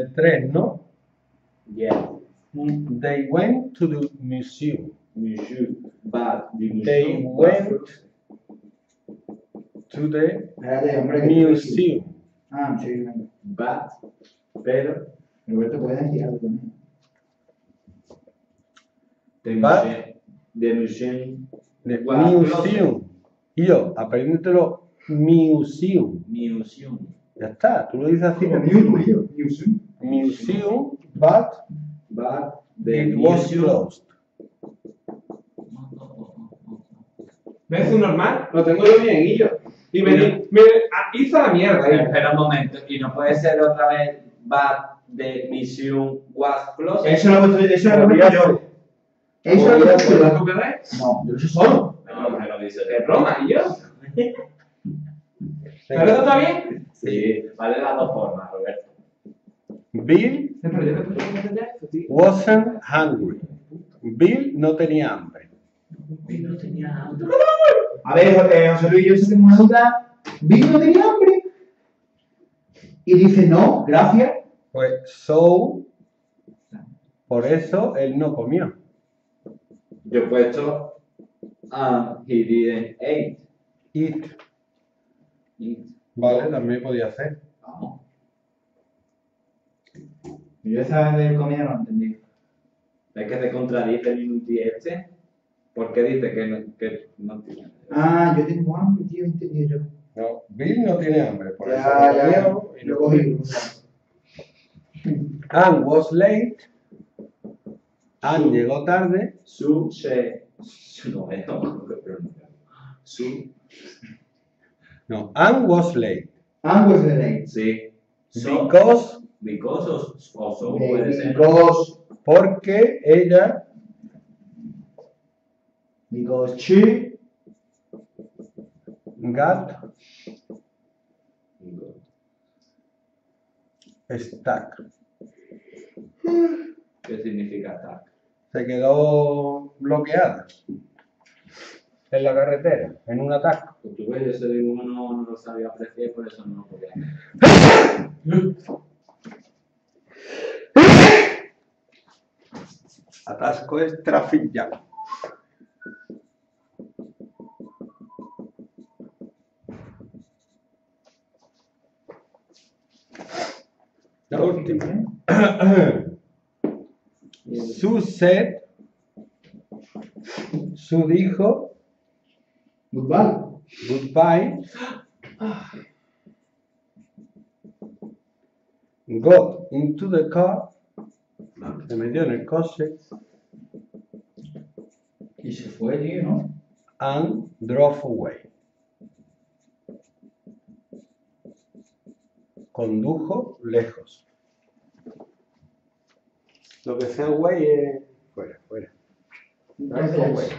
El 3, ¿no? Yeah. They went to the museum. Museum. But the museum They went to the museum. Ah, sí. But, pero, Roberto, puedes decir algo también. the museum, the museum The museum. Yo, apréndetelo, museum. Museum. Ya está, tú lo dices así. Como de-. Museum, but But the it was museum closed. ¿Ves? Un normal, lo tengo yo bien, y yo. Y me, di- me ah, hizo la mierda. Espera un momento, y no puede ser otra vez but the museum was closed. Eso lo he eso lo he puesto yo. Eso lo he ¿Lo puesto yo. que ves? No, yo lo solo. No, me lo dice Es broma, y yo. ¿Pero esto está bien? Sí, vale las dos formas, Roberto. Tío. wasn't hungry. Bill no tenía hambre. Y no tenía hambre. A ver, eh, José Luis, yo sé que tengo una duda. ¿Bill no tenía hambre? Y dice, no, gracias. Pues so, por eso él no comió. Yo he puesto um, he didn't eat. Eat. Eat. Vale, también podía ser. Vamos. Yo esa de comida no entendí. Es que te contradice el minuti este. ¿Por qué dice que no, que no tiene? Ah, yo tengo hambre, tío, entendí yo. No, Bill no tiene hambre, por eso Ya, no ya, comió y lo cogí. Anne was late. Anne llegó tarde. Su, se, su, no, pronunciar. Su, No, Anne was late. Anne was late. sí. So, Because, because o, so puede ser. Because, porque ella because she got stuck. ¿Qué significa attack? Se quedó bloqueada en la carretera, en un ataque. Pues tú ves, ese dibujo no, no lo sabía apreciar por eso no lo podía. Atasco es traffic jam. La última. Su said, su dijo, Goodbye. goodbye. Got into the car, se metió en el coche Y se fue, tío, ¿no? and drove away. Condujo lejos. Lo que sea away es fuera, fuera. Entonces,